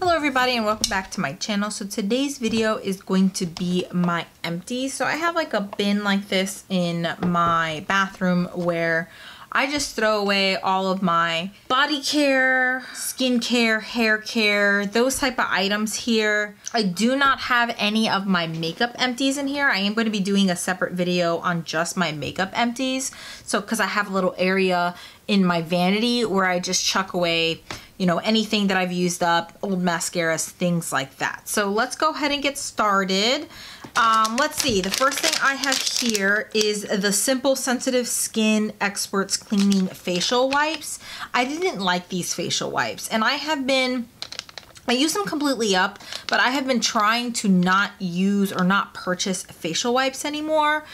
Hello everybody and welcome back to my channel. So today's video is going to be my empty. So I have like a bin like this in my bathroom where I just throw away all of my body care, skin care, hair care, those type of items here. I do not have any of my makeup empties in here. I am going to be doing a separate video on just my makeup empties. So because I have a little area in my vanity where I just chuck away you know, anything that I've used up, old mascaras, things like that. So let's go ahead and get started. Um, let's see, the first thing I have here is the Simple Sensitive Skin Experts Cleaning Facial Wipes. I didn't like these facial wipes and I have been I use them completely up, but I have been trying to not use or not purchase facial wipes anymore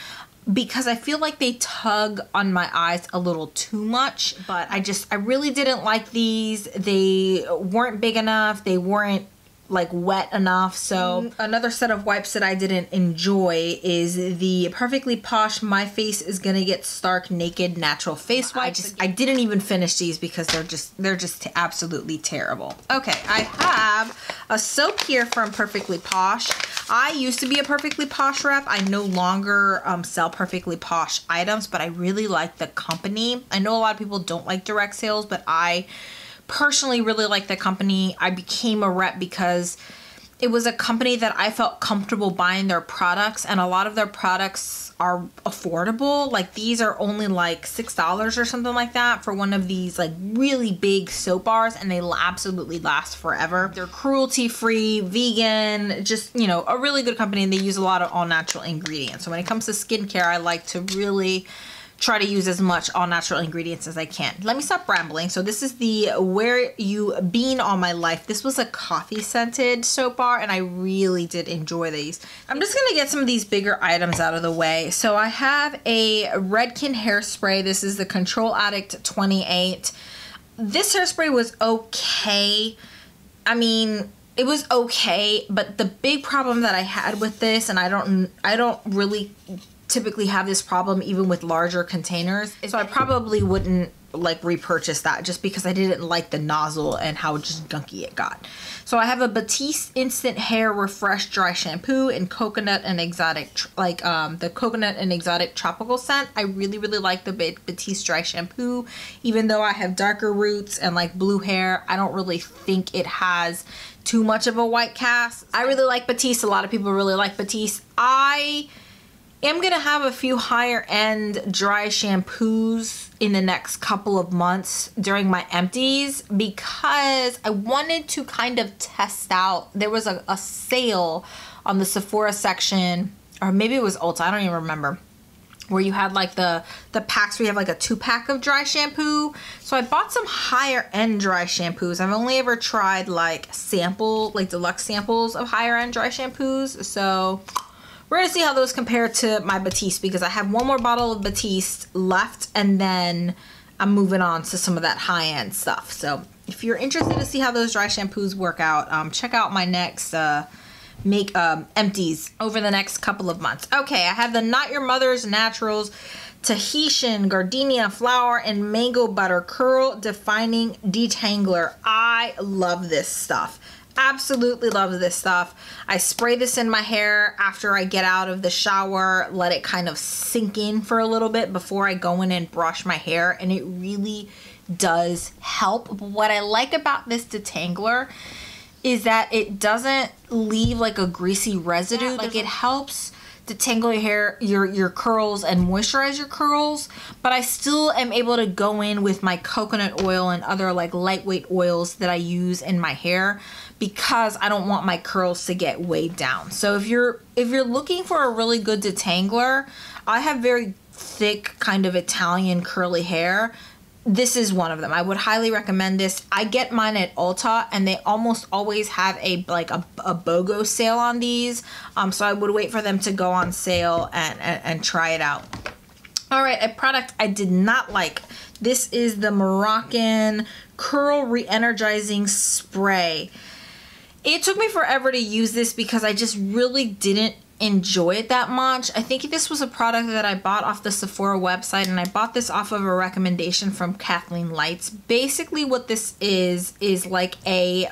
because I feel like they tug on my eyes a little too much. But I just, I really didn't like these. They weren't big enough. They weren't like wet enough. So mm, another set of wipes that I didn't enjoy is the Perfectly Posh My Face is Gonna Get Stark Naked Natural Face Wipes. I just I didn't even finish these because they're just they're just absolutely terrible. Okay, I have a soap here from Perfectly Posh. I used to be a Perfectly Posh rep. I no longer um, sell Perfectly Posh items, but I really like the company. I know a lot of people don't like direct sales, but I personally really like the company. I became a rep because it was a company that I felt comfortable buying their products and a lot of their products are affordable. Like these are only like $6 or something like that for one of these like really big soap bars and they absolutely last forever. They're cruelty free, vegan, just, you know, a really good company and they use a lot of all natural ingredients. So when it comes to skincare, I like to really try to use as much all natural ingredients as I can. Let me stop rambling. So this is the Where You Been All My Life. This was a coffee scented soap bar and I really did enjoy these. I'm just gonna get some of these bigger items out of the way. So I have a Redken hairspray. This is the Control Addict 28. This hairspray was okay. I mean, it was okay, but the big problem that I had with this, and I don't, I don't really typically have this problem even with larger containers. So I probably wouldn't like repurchase that just because I didn't like the nozzle and how just gunky it got. So I have a Batiste Instant Hair Refresh Dry Shampoo in coconut and exotic, like um, the coconut and exotic tropical scent. I really, really like the Batiste Dry Shampoo. Even though I have darker roots and like blue hair, I don't really think it has too much of a white cast. I really like Batiste. A lot of people really like Batiste. I am going to have a few higher end dry shampoos in the next couple of months during my empties because I wanted to kind of test out. There was a, a sale on the Sephora section, or maybe it was Ulta, I don't even remember where you had like the the packs where you have like a two pack of dry shampoo. So i bought some higher end dry shampoos. I've only ever tried like sample like deluxe samples of higher end dry shampoos. So we're gonna see how those compare to my Batiste because I have one more bottle of Batiste left and then I'm moving on to some of that high-end stuff. So if you're interested to see how those dry shampoos work out, um, check out my next uh, make um, empties over the next couple of months. Okay, I have the Not Your Mother's Naturals Tahitian Gardenia Flower and Mango Butter Curl Defining Detangler. I love this stuff absolutely love this stuff. I spray this in my hair after I get out of the shower, let it kind of sink in for a little bit before I go in and brush my hair, and it really does help. But what I like about this detangler is that it doesn't leave like a greasy residue. Yeah, like it helps detangle your hair, your your curls and moisturize your curls, but I still am able to go in with my coconut oil and other like lightweight oils that I use in my hair because I don't want my curls to get weighed down. So if you're if you're looking for a really good detangler, I have very thick kind of Italian curly hair. This is one of them. I would highly recommend this. I get mine at Ulta and they almost always have a like a, a BOGO sale on these. Um, so I would wait for them to go on sale and, and, and try it out. All right, a product I did not like. This is the Moroccan Curl Re-Energizing Spray. It took me forever to use this because I just really didn't enjoy it that much. I think this was a product that I bought off the Sephora website and I bought this off of a recommendation from Kathleen Lights. Basically what this is is like a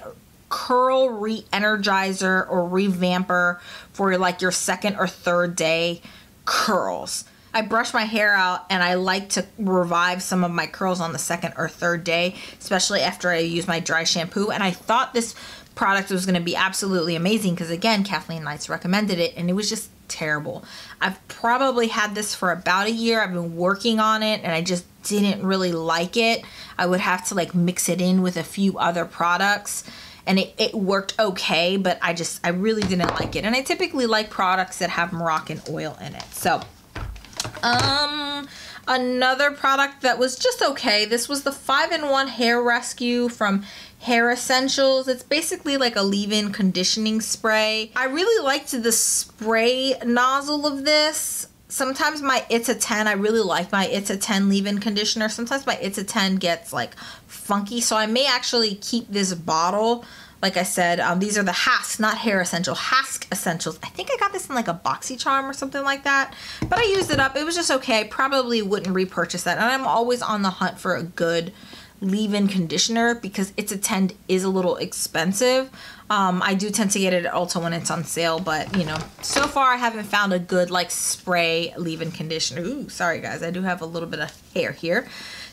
curl re-energizer or revamper for like your second or third day curls. I brush my hair out and I like to revive some of my curls on the second or third day, especially after I use my dry shampoo. And I thought this product was going to be absolutely amazing because, again, Kathleen Lights recommended it and it was just terrible. I've probably had this for about a year. I've been working on it and I just didn't really like it. I would have to like mix it in with a few other products and it, it worked okay, but I just, I really didn't like it. And I typically like products that have Moroccan oil in it. So um, another product that was just okay. This was the 5-in-1 Hair Rescue from Hair Essentials. It's basically like a leave-in conditioning spray. I really liked the spray nozzle of this. Sometimes my It's a 10, I really like my It's a 10 leave-in conditioner. Sometimes my It's a 10 gets like funky, so I may actually keep this bottle like I said, um, these are the Hask, not Hair Essential, Hask Essentials. I think I got this in like a BoxyCharm or something like that. But I used it up. It was just okay. I probably wouldn't repurchase that. And I'm always on the hunt for a good leave-in conditioner because It's a 10 is a little expensive. Um, I do tend to get it at Ulta when it's on sale, but you know, so far I haven't found a good like spray leave-in conditioner. Ooh, sorry guys, I do have a little bit of hair here.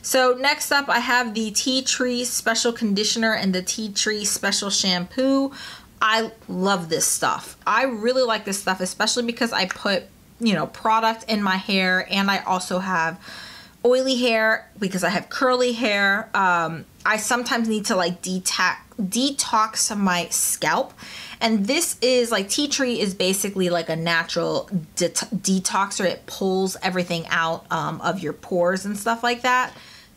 So next up I have the Tea Tree Special Conditioner and the Tea Tree Special Shampoo. I love this stuff. I really like this stuff, especially because I put, you know, product in my hair and I also have oily hair because I have curly hair. Um, I sometimes need to like detox my scalp and this is like tea tree is basically like a natural de detoxer it pulls everything out um, of your pores and stuff like that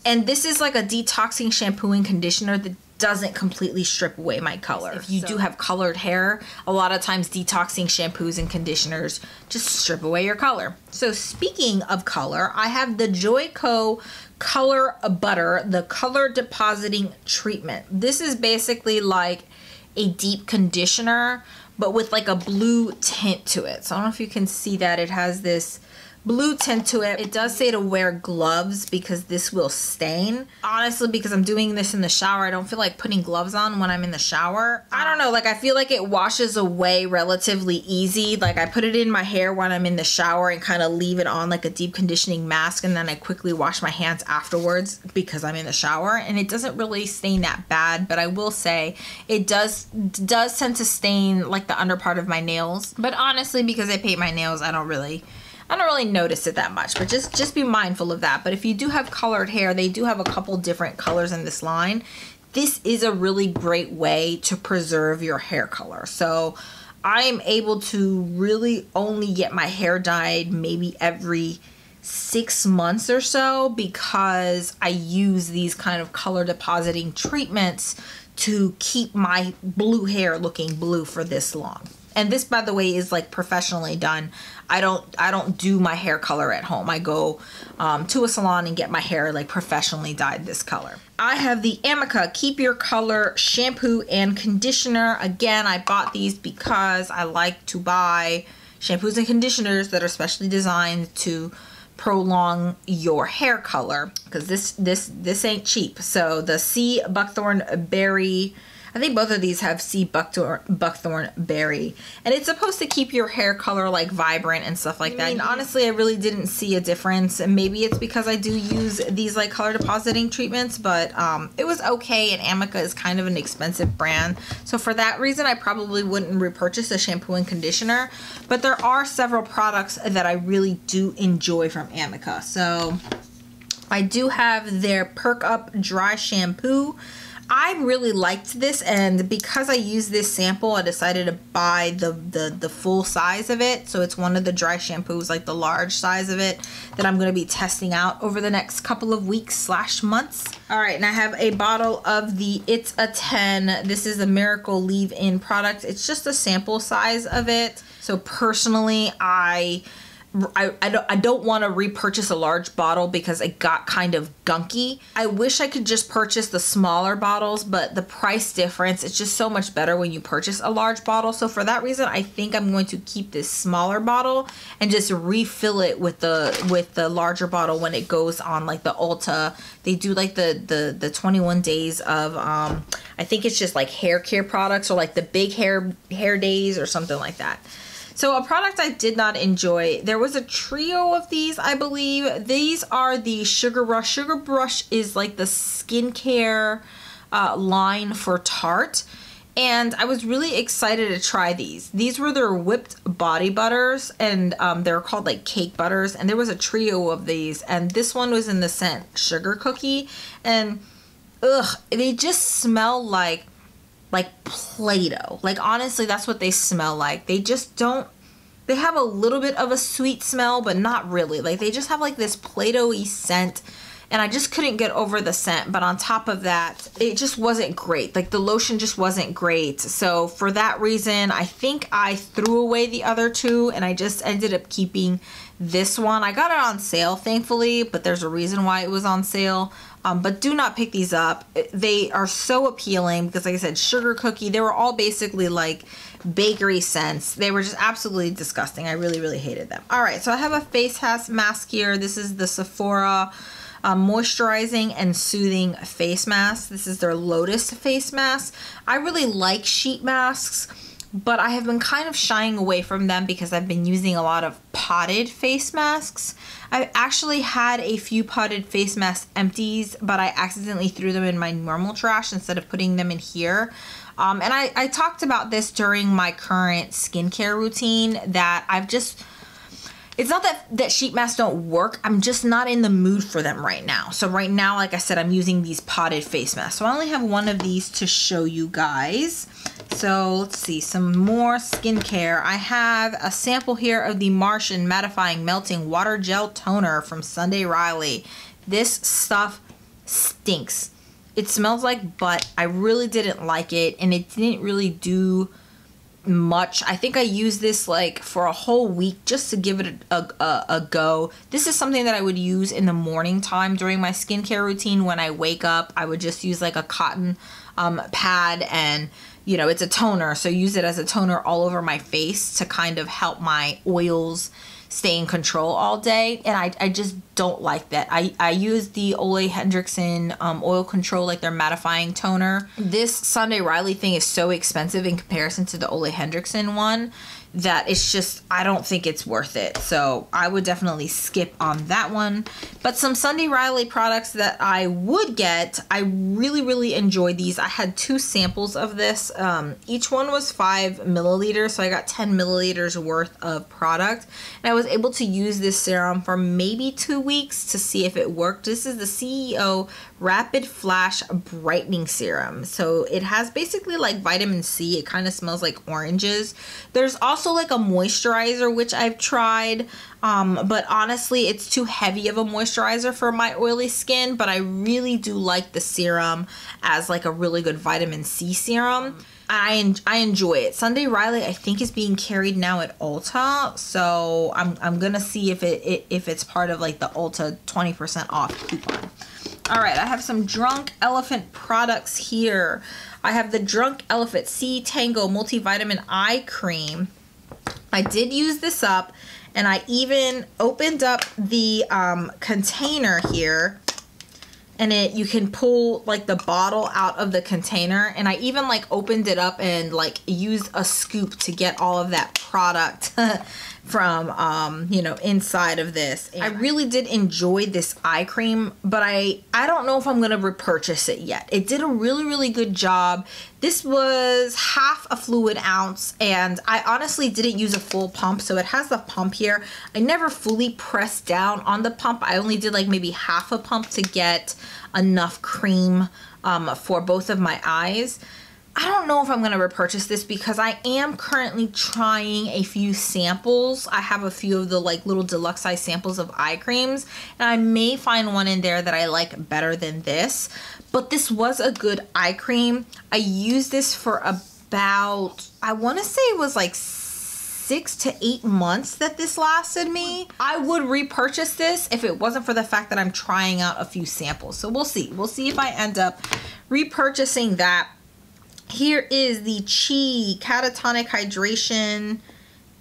and this is like a detoxing shampoo and conditioner that doesn't completely strip away my color. If you so. do have colored hair, a lot of times detoxing shampoos and conditioners just strip away your color. So speaking of color, I have the Joico Color Butter, the color depositing treatment. This is basically like a deep conditioner, but with like a blue tint to it. So I don't know if you can see that. It has this blue tint to it. It does say to wear gloves because this will stain. Honestly, because I'm doing this in the shower, I don't feel like putting gloves on when I'm in the shower. I don't know, like I feel like it washes away relatively easy. Like I put it in my hair when I'm in the shower and kind of leave it on like a deep conditioning mask and then I quickly wash my hands afterwards because I'm in the shower and it doesn't really stain that bad, but I will say it does does tend to stain like the under part of my nails. But honestly, because I paint my nails, I don't really I don't really notice it that much, but just, just be mindful of that. But if you do have colored hair, they do have a couple different colors in this line. This is a really great way to preserve your hair color. So I am able to really only get my hair dyed maybe every six months or so because I use these kind of color depositing treatments to keep my blue hair looking blue for this long. And this, by the way, is like professionally done. I don't I don't do my hair color at home. I go um, to a salon and get my hair like professionally dyed this color. I have the Amika Keep Your Color shampoo and conditioner. Again, I bought these because I like to buy shampoos and conditioners that are specially designed to prolong your hair color because this this this ain't cheap. So the Sea Buckthorn Berry I think both of these have sea buckthorn, buckthorn berry. And it's supposed to keep your hair color like vibrant and stuff like that. And honestly, I really didn't see a difference. And maybe it's because I do use these like color depositing treatments, but um, it was okay. And Amika is kind of an expensive brand. So for that reason, I probably wouldn't repurchase the shampoo and conditioner. But there are several products that I really do enjoy from Amika. So I do have their Perk Up Dry Shampoo. I really liked this and because I used this sample I decided to buy the, the the full size of it. So it's one of the dry shampoos like the large size of it that I'm going to be testing out over the next couple of weeks slash months. All right and I have a bottle of the It's a 10 this is a miracle leave-in product. It's just a sample size of it. So personally I I, I don't, I don't want to repurchase a large bottle because it got kind of gunky. I wish I could just purchase the smaller bottles, but the price difference, it's just so much better when you purchase a large bottle. So for that reason, I think I'm going to keep this smaller bottle and just refill it with the with the larger bottle when it goes on like the Ulta. They do like the the the 21 days of um I think it's just like hair care products or like the big hair hair days or something like that. So a product I did not enjoy, there was a trio of these, I believe. These are the Sugar Rush. Sugar Rush is like the skincare uh, line for Tarte. And I was really excited to try these. These were their whipped body butters, and um, they're called like cake butters. And there was a trio of these, and this one was in the scent sugar cookie. And ugh, they just smell like like Play-Doh. Like honestly, that's what they smell like. They just don't they have a little bit of a sweet smell, but not really. Like they just have like this Play-Doh-y scent and I just couldn't get over the scent. But on top of that, it just wasn't great. Like the lotion just wasn't great. So for that reason, I think I threw away the other two and I just ended up keeping this one. I got it on sale, thankfully, but there's a reason why it was on sale. Um, but do not pick these up. They are so appealing because, like I said, sugar cookie. They were all basically like bakery scents. They were just absolutely disgusting. I really, really hated them. All right, so I have a face mask here. This is the Sephora uh, moisturizing and soothing face mask. This is their Lotus face mask. I really like sheet masks but I have been kind of shying away from them because I've been using a lot of potted face masks. I've actually had a few potted face mask empties, but I accidentally threw them in my normal trash instead of putting them in here. Um, and I, I talked about this during my current skincare routine that I've just it's not that that sheet masks don't work i'm just not in the mood for them right now so right now like i said i'm using these potted face masks so i only have one of these to show you guys so let's see, some more skincare. I have a sample here of the Martian Mattifying Melting Water Gel Toner from Sunday Riley. This stuff stinks. It smells like butt. I really didn't like it and it didn't really do much. I think I used this like for a whole week just to give it a, a, a, go. This is something that I would use in the morning time during my skincare routine when I wake up. I would just use like a cotton um, pad and you know, it's a toner, so use it as a toner all over my face to kind of help my oils stay in control all day. And I, I just don't like that. I, I use the Ole Henriksen um, oil control, like their mattifying toner. This Sunday Riley thing is so expensive in comparison to the Ole Henriksen one that it's just I don't think it's worth it. So I would definitely skip on that one. But some Sunday Riley products that I would get, I really really enjoyed these. I had two samples of this. Um, each one was five milliliters, so I got 10 milliliters worth of product, and I was able to use this serum for maybe two weeks to see if it worked. This is the CEO Rapid Flash Brightening Serum. So it has basically like vitamin C. It kind of smells like oranges. There's also like a moisturizer, which I've tried. Um, but honestly, it's too heavy of a moisturizer for my oily skin. But I really do like the serum as like a really good vitamin C serum. I I enjoy it. Sunday Riley I think is being carried now at Ulta, so I'm I'm gonna see if it, it if it's part of like the Ulta 20% off coupon. All right, I have some Drunk Elephant products here. I have the Drunk Elephant C Tango Multivitamin Eye Cream. I did use this up and I even opened up the um, container here and it you can pull like the bottle out of the container and I even like opened it up and like used a scoop to get all of that product from um you know inside of this. I really did enjoy this eye cream but i i don't know if i'm gonna repurchase it yet. It did a really really good job. This was half a fluid ounce and i honestly didn't use a full pump so it has the pump here. I never fully pressed down on the pump. I only did like maybe half a pump to get enough cream um, for both of my eyes I don't know if I'm going to repurchase this because I am currently trying a few samples. I have a few of the like little deluxe size samples of eye creams and I may find one in there that I like better than this. But this was a good eye cream. I used this for about, I want to say it was like six to eight months that this lasted me. I would repurchase this if it wasn't for the fact that I'm trying out a few samples. So we'll see. We'll see if I end up repurchasing that. Here is the Chi Catatonic Hydration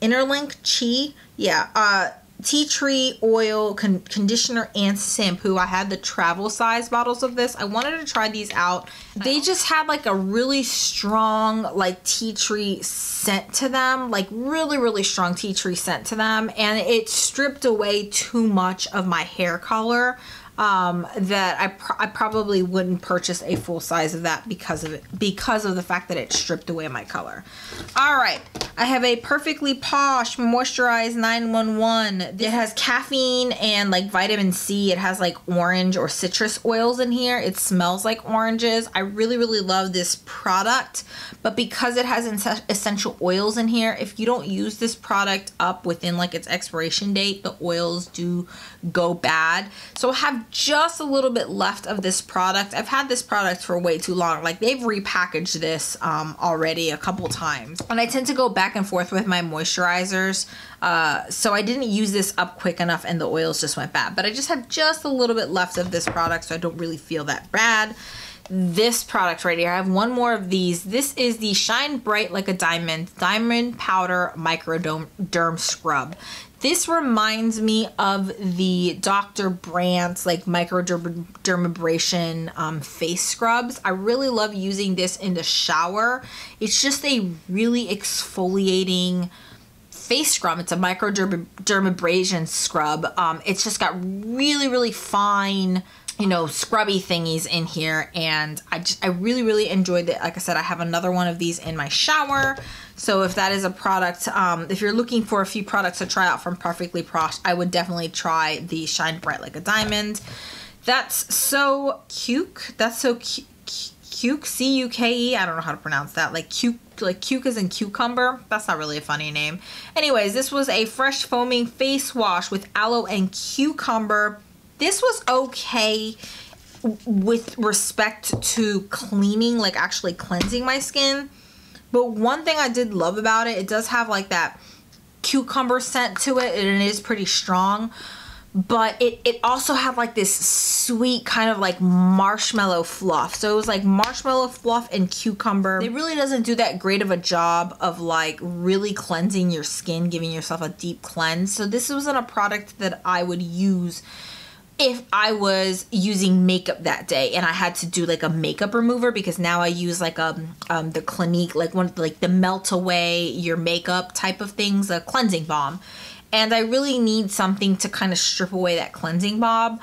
Interlink Chi. Yeah, uh, tea tree oil con conditioner and shampoo. I had the travel size bottles of this. I wanted to try these out. They just had like a really strong like tea tree scent to them like really really strong tea tree scent to them and it stripped away too much of my hair color um, that I, pr I probably wouldn't purchase a full size of that because of it because of the fact that it stripped away my color. All right, I have a perfectly posh moisturized 911. It has caffeine and like vitamin C. It has like orange or citrus oils in here. It smells like oranges. I really really love this product, but because it has essential oils in here, if you don't use this product up within like its expiration date, the oils do go bad. So I just a little bit left of this product. I've had this product for way too long. Like they've repackaged this um, already a couple times. And I tend to go back and forth with my moisturizers. Uh, so I didn't use this up quick enough and the oils just went bad. But I just have just a little bit left of this product so I don't really feel that bad this product right here. I have one more of these. This is the Shine Bright Like a Diamond Diamond Powder Microderm Scrub. This reminds me of the Dr. Brandt's like microdermabrasion um, face scrubs. I really love using this in the shower. It's just a really exfoliating face scrub. It's a microdermabrasion scrub. Um, it's just got really, really fine you know scrubby thingies in here and I just I really really enjoyed it like I said I have another one of these in my shower so if that is a product um, if you're looking for a few products to try out from Perfectly Posh I would definitely try the Shine Bright Like a Diamond that's so cute that's so cute Cuke, C-U-K-E, I don't know how to pronounce that, like cuke, like cuke is in cucumber. That's not really a funny name. Anyways, this was a fresh foaming face wash with aloe and cucumber this was okay with respect to cleaning, like actually cleansing my skin. But one thing I did love about it, it does have like that cucumber scent to it and it is pretty strong. But it, it also had like this sweet kind of like marshmallow fluff. So it was like marshmallow fluff and cucumber. It really doesn't do that great of a job of like really cleansing your skin, giving yourself a deep cleanse. So this wasn't a product that I would use if I was using makeup that day and I had to do like a makeup remover because now I use like um, um the Clinique like one like the melt away your makeup type of things a cleansing balm. And I really need something to kind of strip away that cleansing balm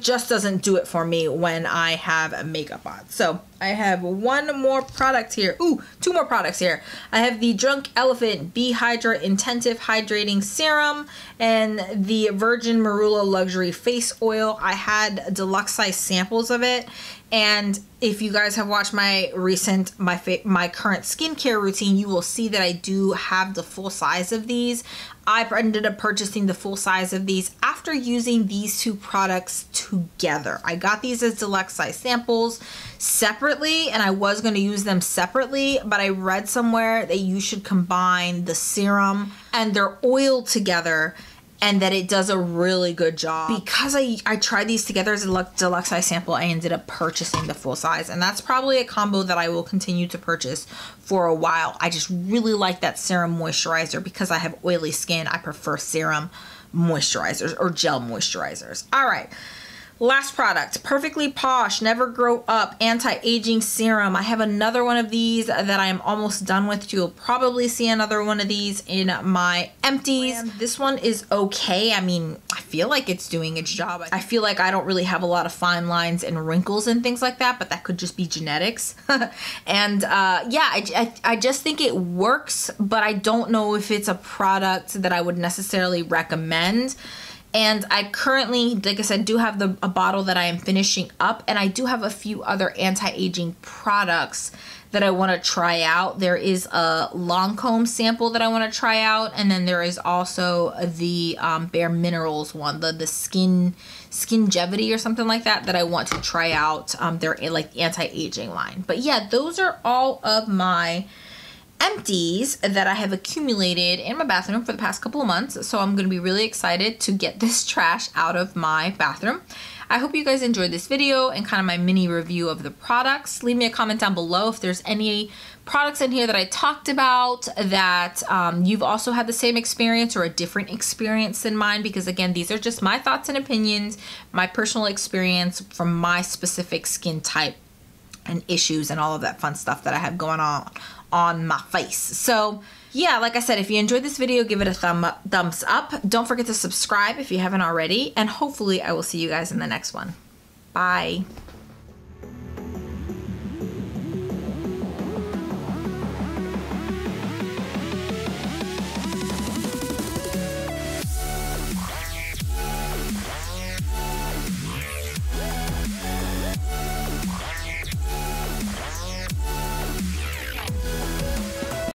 just doesn't do it for me when I have a makeup on. So I have one more product here. Ooh, two more products here. I have the Drunk Elephant B-Hydra Intensive Hydrating Serum and the Virgin Marula Luxury Face Oil. I had deluxe size samples of it and if you guys have watched my recent my my current skincare routine, you will see that I do have the full size of these. I ended up purchasing the full size of these after using these two products together. I got these as deluxe size samples separately and I was going to use them separately, but I read somewhere that you should combine the serum and their oil together and that it does a really good job. Because I, I tried these together as a deluxe size sample, I ended up purchasing the full size. And that's probably a combo that I will continue to purchase for a while. I just really like that serum moisturizer because I have oily skin. I prefer serum moisturizers or gel moisturizers. All right. Last product, Perfectly Posh, Never Grow Up Anti-Aging Serum. I have another one of these that I am almost done with. You'll probably see another one of these in my empties. This one is okay. I mean, I feel like it's doing its job. I feel like I don't really have a lot of fine lines and wrinkles and things like that, but that could just be genetics. and uh, yeah, I, I, I just think it works, but I don't know if it's a product that I would necessarily recommend and I currently, like I said, do have the a bottle that I am finishing up, and I do have a few other anti-aging products that I want to try out. There is a Lancome sample that I want to try out, and then there is also the um, Bare Minerals one, the the skin Skingevity or something like that that I want to try out. Um, they're like anti-aging line, but yeah, those are all of my empties that I have accumulated in my bathroom for the past couple of months. So I'm gonna be really excited to get this trash out of my bathroom. I hope you guys enjoyed this video and kind of my mini review of the products. Leave me a comment down below if there's any products in here that I talked about that um, you've also had the same experience or a different experience than mine because again these are just my thoughts and opinions my personal experience from my specific skin type and issues and all of that fun stuff that I have going on on my face. So yeah, like I said, if you enjoyed this video, give it a thumb up, thumbs up. Don't forget to subscribe if you haven't already. And hopefully I will see you guys in the next one. Bye.